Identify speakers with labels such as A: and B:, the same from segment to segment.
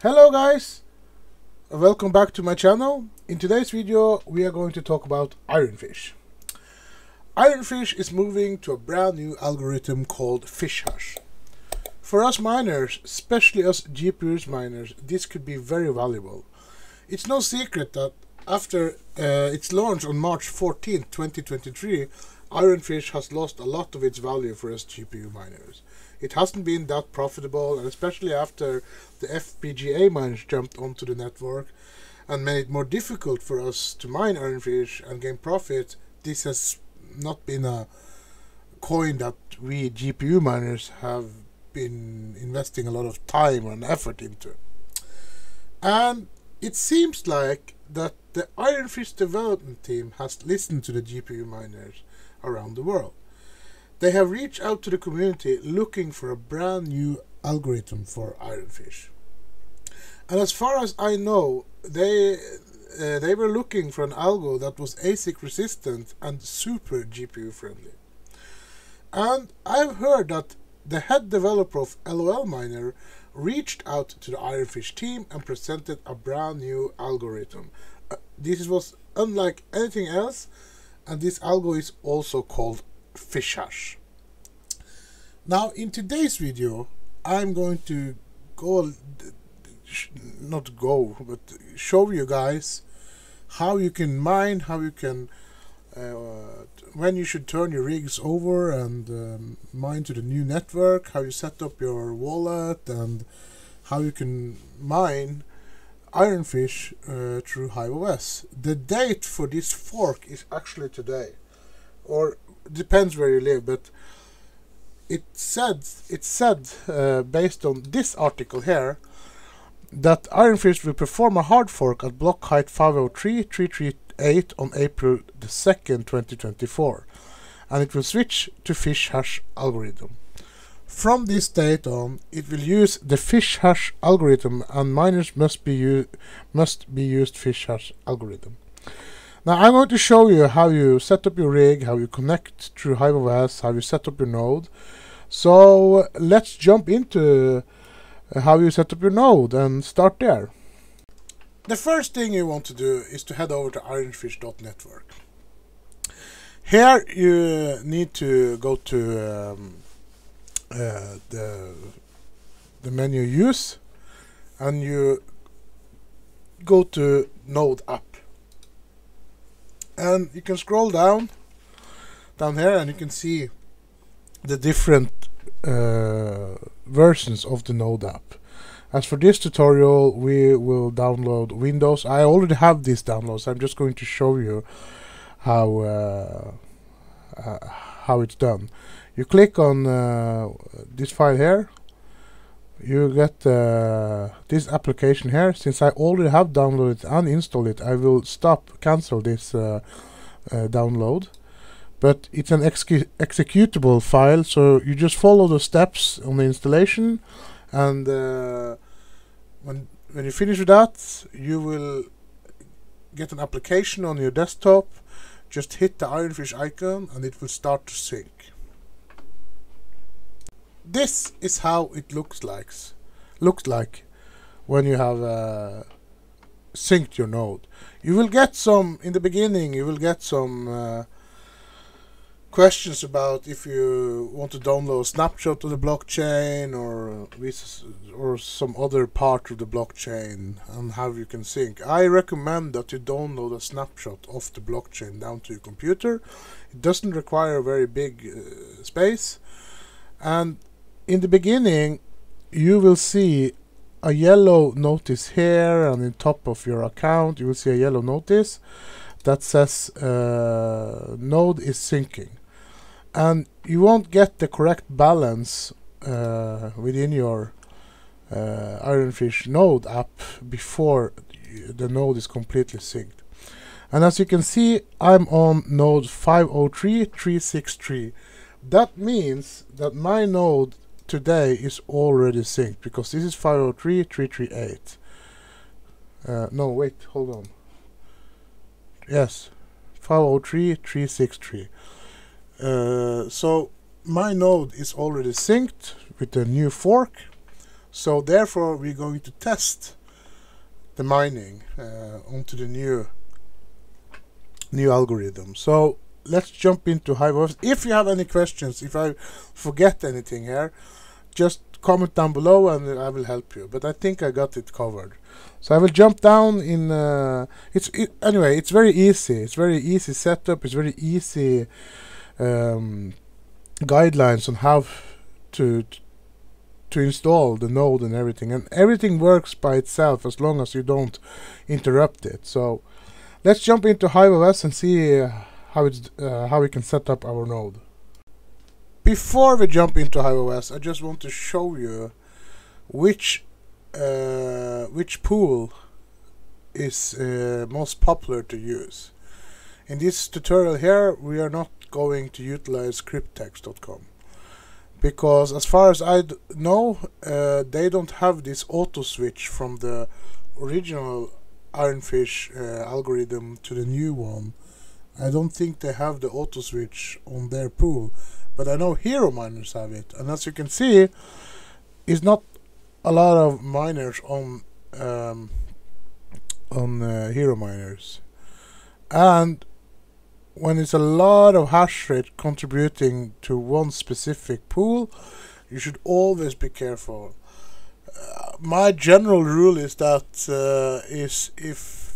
A: Hello guys, welcome back to my channel. In today's video we are going to talk about Ironfish. Ironfish is moving to a brand new algorithm called FishHash. For us miners, especially us GPUs miners, this could be very valuable. It's no secret that after uh, its launch on March 14, 2023, Ironfish has lost a lot of its value for us GPU miners. It hasn't been that profitable, and especially after the FPGA miners jumped onto the network and made it more difficult for us to mine Ironfish and gain profit, this has not been a coin that we GPU miners have been investing a lot of time and effort into. And it seems like that the Ironfish development team has listened to the GPU miners around the world. They have reached out to the community looking for a brand new algorithm for Ironfish. And as far as I know, they uh, they were looking for an algo that was ASIC resistant and super GPU friendly. And I've heard that the head developer of LOL Miner reached out to the Ironfish team and presented a brand new algorithm. Uh, this was unlike anything else, and this algo is also called fish hash. Now in today's video I'm going to go not go but show you guys how you can mine how you can uh, when you should turn your rigs over and um, mine to the new network how you set up your wallet and how you can mine Ironfish uh, through HiveOS. The date for this fork is actually today or depends where you live, but it said it said uh, based on this article here that Ironfish will perform a hard fork at block height 503.338 on April the 2nd, 2024, and it will switch to fish hash algorithm. From this date on, it will use the fish hash algorithm, and miners must be must be used fish hash algorithm. Now I'm going to show you how you set up your rig, how you connect through HiveOS, how you set up your node. So let's jump into uh, how you set up your node and start there. The first thing you want to do is to head over to ironfish.network. Here you need to go to um, uh, the, the menu use and you go to node app and you can scroll down down here and you can see the different uh, versions of the Node app. As for this tutorial, we will download Windows. I already have these downloads. I'm just going to show you how uh, uh, how it's done. You click on uh, this file here, you get uh, this application here. Since I already have downloaded and installed it I will stop cancel this uh, uh, download. But it's an exec executable file so you just follow the steps on the installation. And uh, when when you finish with that you will get an application on your desktop. Just hit the ironfish icon and it will start to sync this is how it looks like looks like when you have uh, synced your node. You will get some in the beginning. You will get some uh, questions about if you want to download a snapshot of the blockchain or or some other part of the blockchain and how you can sync. I recommend that you download a snapshot of the blockchain down to your computer. It doesn't require a very big uh, space and in the beginning you will see a yellow notice here and in top of your account you will see a yellow notice that says uh, node is syncing. And you won't get the correct balance uh, within your uh, Ironfish node app before the node is completely synced. And as you can see I'm on node 503.363 that means that my node today is already synced because this is 503.338. Uh, no, wait, hold on. Yes, 503.363. Uh, so my node is already synced with the new fork. So therefore, we're going to test the mining uh, onto the new new algorithm. So let's jump into HiveOS. If you have any questions, if I forget anything here, just comment down below and I will help you. But I think I got it covered. So I will jump down in. Uh, it's it, anyway. It's very easy. It's very easy setup. It's very easy um, guidelines on how to to install the node and everything, and everything works by itself as long as you don't interrupt it. So let's jump into HiveOS and see how it's uh, how we can set up our node. Before we jump into HiveOS, I just want to show you which uh, which pool is uh, most popular to use. In this tutorial here, we are not going to utilize kryptex.com because as far as I know, uh, they don't have this auto switch from the original Ironfish uh, algorithm to the new one. I don't think they have the auto switch on their pool, but I know hero miners have it, and as you can see, it's not a lot of miners on um, on uh, hero miners, and when it's a lot of hash rate contributing to one specific pool, you should always be careful. Uh, my general rule is that uh, is if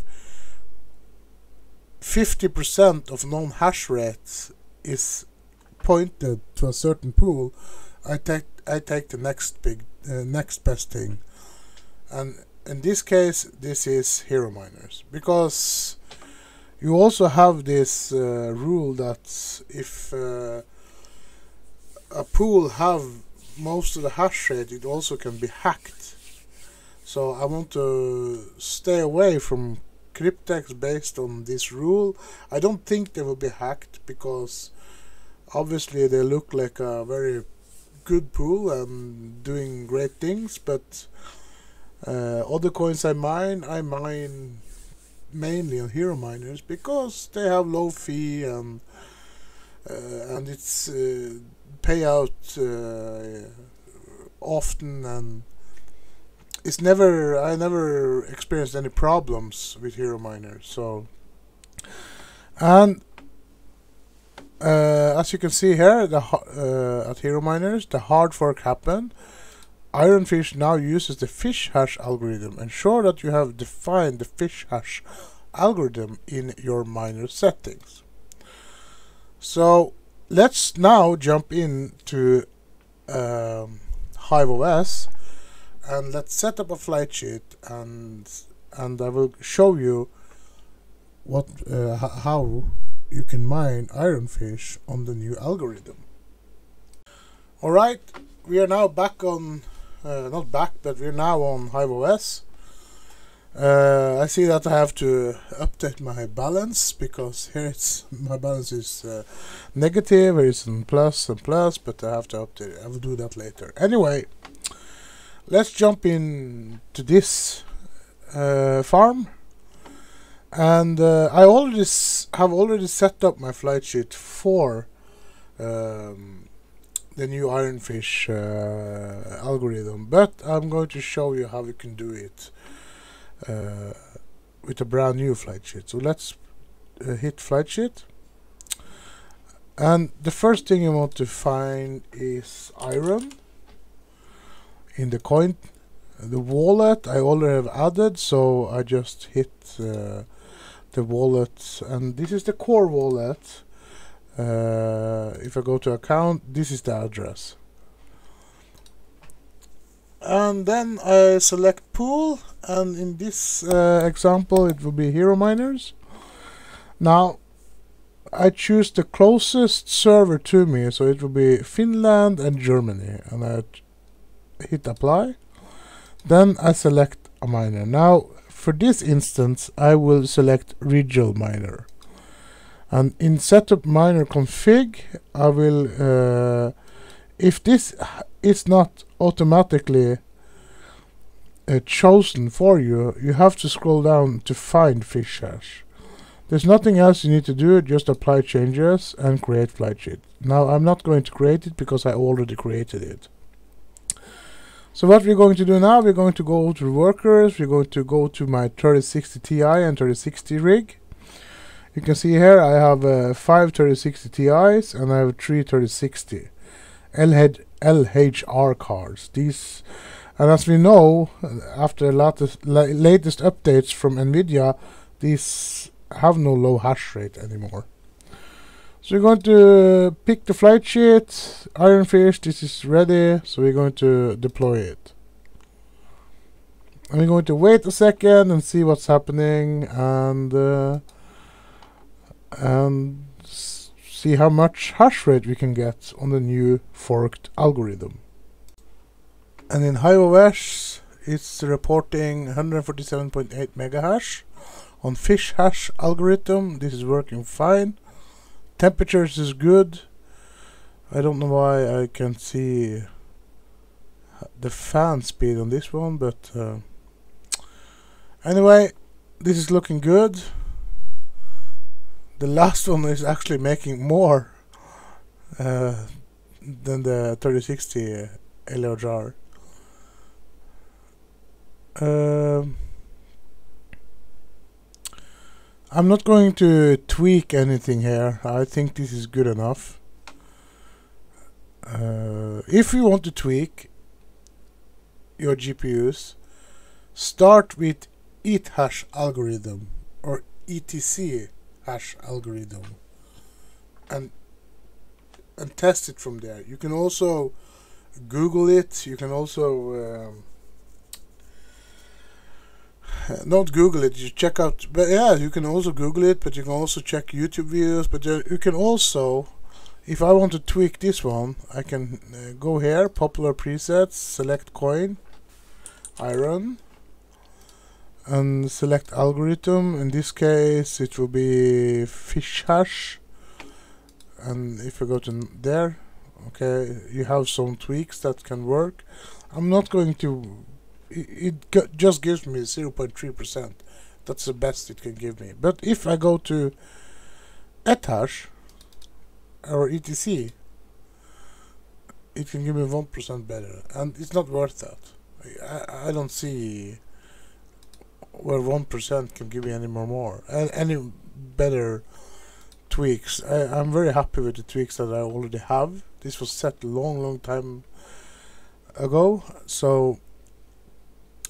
A: 50% of known hash rates is pointed to a certain pool, I take I take the next big uh, next best thing, and in this case, this is hero miners because you also have this uh, rule that if uh, a pool have most of the hash rate, it also can be hacked. So I want to stay away from Kryptex based on this rule. I don't think they will be hacked because obviously they look like a very good pool and doing great things, but uh, other coins I mine, I mine mainly on hero miners because they have low fee and uh, and it's uh, payout uh, often and it's never I never experienced any problems with hero miners so and uh, as you can see here the uh, at hero miners the hard fork happened Ironfish now uses the fish hash algorithm. Ensure that you have defined the fish hash algorithm in your miner settings. So let's now jump into um, HiveOS and let's set up a flight sheet and and I will show you what uh, how you can mine ironfish on the new algorithm. Alright, we are now back on uh, not back, but we're now on HiveOS. Uh, I see that I have to update my balance because here it's my balance is uh, negative, it's in plus and plus, but I have to update it. I will do that later. Anyway, let's jump in to this uh, farm. And uh, I already have already set up my flight sheet for um, the new Ironfish uh, algorithm, but I'm going to show you how we can do it uh, with a brand new flight sheet. So let's uh, hit flight sheet. And the first thing you want to find is iron in the coin. The wallet I already have added, so I just hit uh, the wallet. And this is the core wallet uh, if I go to account this is the address and then I select pool and in this uh, example it will be hero miners now I choose the closest server to me so it will be Finland and Germany and I hit apply then I select a miner now for this instance I will select regional miner and in setup miner config I will uh, if this is not automatically uh, chosen for you you have to scroll down to find fish hash. There's nothing else you need to do just apply changes and create flight sheet. Now I'm not going to create it because I already created it So what we're going to do now, we're going to go to workers, we're going to go to my 3060 Ti and 3060 rig. You can see here I have uh, five 3060 Ti's and I have three 3060 LH LHR cards. These, and as we know, after latest, la latest updates from NVIDIA, these have no low hash rate anymore. So we're going to pick the flight sheet, Ironfish, this is ready, so we're going to deploy it. And we're going to wait a second and see what's happening and uh, and see how much hash rate we can get on the new forked algorithm. And in HiveOS, it's reporting 147.8 megahash. On fish hash algorithm, this is working fine. Temperatures is good. I don't know why I can see the fan speed on this one, but uh, anyway, this is looking good. The last one is actually making more uh, than the 3060 LHR. Um, I'm not going to tweak anything here. I think this is good enough. Uh, if you want to tweak your GPUs, start with ETHASH algorithm or ETC hash algorithm and and test it from there. You can also Google it. You can also um, not Google it. You check out, but yeah, you can also Google it. But you can also check YouTube videos. But you can also, if I want to tweak this one, I can uh, go here, popular presets, select coin, iron, and select algorithm. In this case, it will be fish hash. And if you go to there, okay, you have some tweaks that can work. I'm not going to it, just gives me 0.3%. That's the best it can give me. But if I go to ETHASH or ETC, it can give me 1% better. And it's not worth that. I, I don't see where 1% can give me any more more. Any better tweaks. I, I'm very happy with the tweaks that I already have. This was set a long, long time ago. So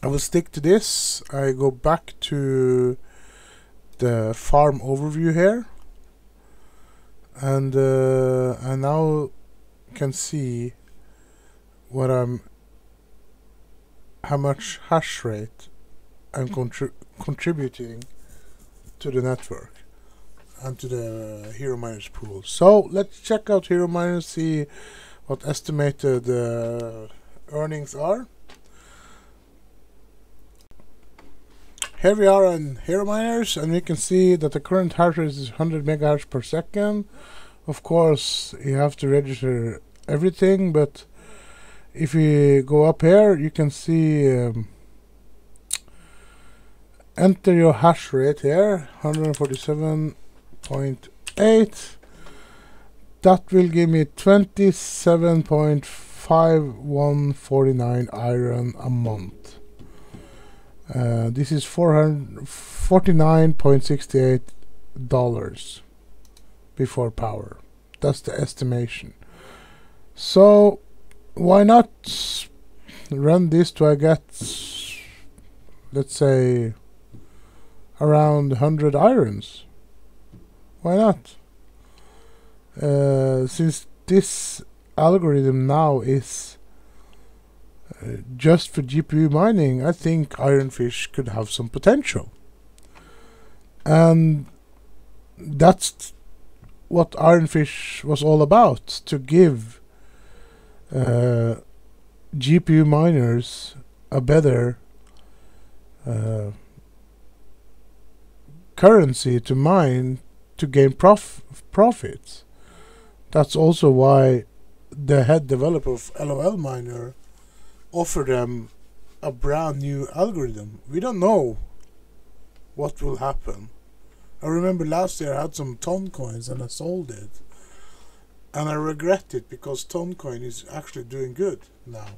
A: I will stick to this. I go back to the farm overview here and uh, I now can see what I'm how much hash rate I'm contri contributing to the network and to the Hero Miners pool. So let's check out Hero Miners, see what estimated uh, earnings are. Here we are on Hero Miners and we can see that the current hash rate is 100 megahash per second. Of course you have to register everything but if you go up here you can see um, enter your hash rate here 147.8 that will give me 27.5149 iron a month uh, this is 449.68 dollars before power. That's the estimation. So why not run this to I get let's say around 100 irons? Why not? Uh, since this algorithm now is just for GPU mining, I think Ironfish could have some potential. And that's what Ironfish was all about, to give uh, GPU miners a better uh, currency to mine to gain prof profits. That's also why the head developer of LOL Miner offer them a brand new algorithm. We don't know what will happen. I remember last year I had some ton coins and I sold it. And I regret it because Toncoin is actually doing good now.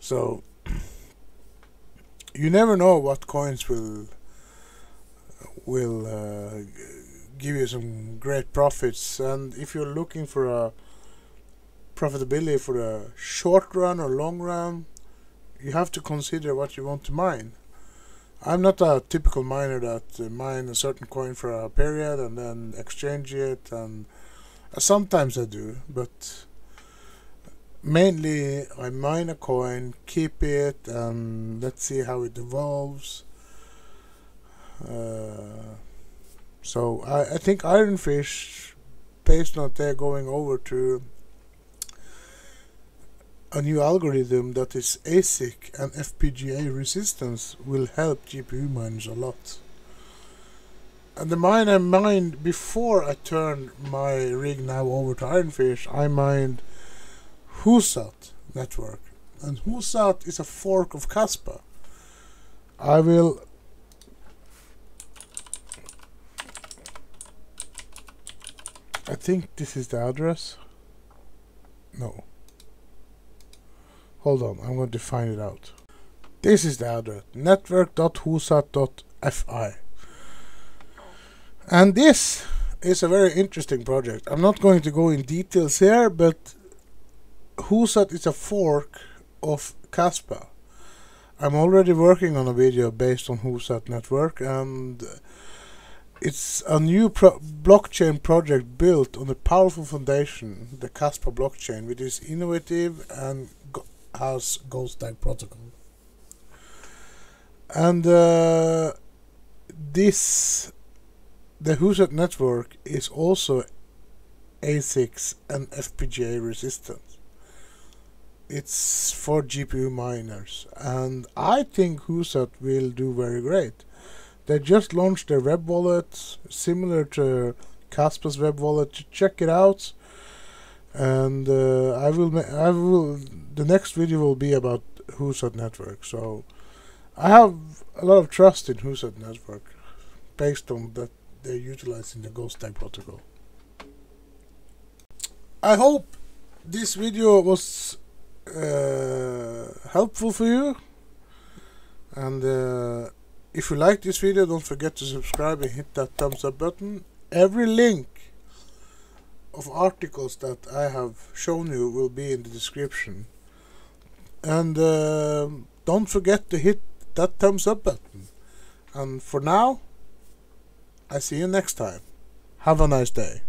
A: So you never know what coins will will uh, give you some great profits and if you're looking for a profitability for a short run or long run you have to consider what you want to mine. I'm not a typical miner that uh, mine a certain coin for a period and then exchange it and uh, sometimes I do but mainly I mine a coin keep it and let's see how it evolves. Uh, so I, I think Ironfish based on they're going over to a new algorithm that is ASIC and FPGA resistance will help GPU miners a lot. And the mine I mined before I turned my rig now over to Ironfish, I mined Hoosat network. And Hoosat is a fork of Kaspa. I will I think this is the address. No. Hold on, I'm going to find it out. This is the address network.hoosat.fi. And this is a very interesting project. I'm not going to go in details here, but Hoosat is a fork of Kaspa. I'm already working on a video based on Hoosat network and it's a new pro blockchain project built on a powerful foundation, the Kaspa blockchain, which is innovative and has GHOSTDAG protocol. And uh, this, the Hoosat network is also ASICs and FPGA resistant. It's for GPU miners, and I think Hoosat will do very great. They just launched their web wallet, similar to Kaspa's web wallet. To check it out and uh, I will I will the next video will be about Hoosat network. So I have a lot of trust in Hoosat network based on that they're utilizing the GHOSTDAG protocol. I hope this video was uh, helpful for you. And uh, if you like this video don't forget to subscribe and hit that thumbs up button. Every link of articles that I have shown you will be in the description. And uh, don't forget to hit that thumbs up button. And for now, I see you next time. Have a nice day.